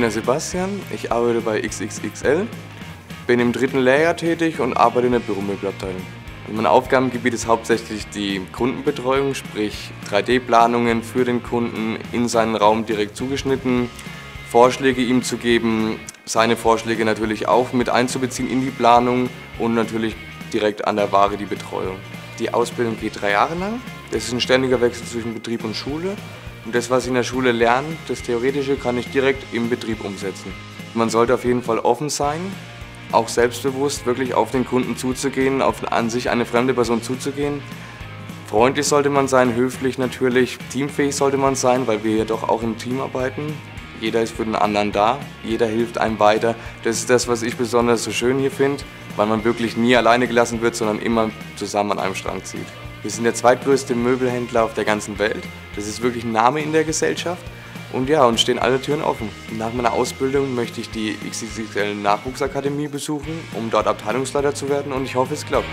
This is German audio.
der Sebastian, ich arbeite bei XXXL, bin im dritten Lehrjahr tätig und arbeite in der Büromöbelabteilung. Mein Aufgabengebiet ist hauptsächlich die Kundenbetreuung, sprich 3D-Planungen für den Kunden in seinen Raum direkt zugeschnitten, Vorschläge ihm zu geben, seine Vorschläge natürlich auch mit einzubeziehen in die Planung und natürlich direkt an der Ware die Betreuung. Die Ausbildung geht drei Jahre lang. Das ist ein ständiger Wechsel zwischen Betrieb und Schule. Und das, was ich in der Schule lerne, das Theoretische, kann ich direkt im Betrieb umsetzen. Man sollte auf jeden Fall offen sein, auch selbstbewusst wirklich auf den Kunden zuzugehen, auf an sich eine fremde Person zuzugehen. Freundlich sollte man sein, höflich natürlich, teamfähig sollte man sein, weil wir ja doch auch im Team arbeiten. Jeder ist für den anderen da, jeder hilft einem weiter. Das ist das, was ich besonders so schön hier finde, weil man wirklich nie alleine gelassen wird, sondern immer zusammen an einem Strang zieht. Wir sind der zweitgrößte Möbelhändler auf der ganzen Welt. Das ist wirklich ein Name in der Gesellschaft. Und ja, uns stehen alle Türen offen. Nach meiner Ausbildung möchte ich die XXL Nachwuchsakademie besuchen, um dort Abteilungsleiter zu werden und ich hoffe, es klappt.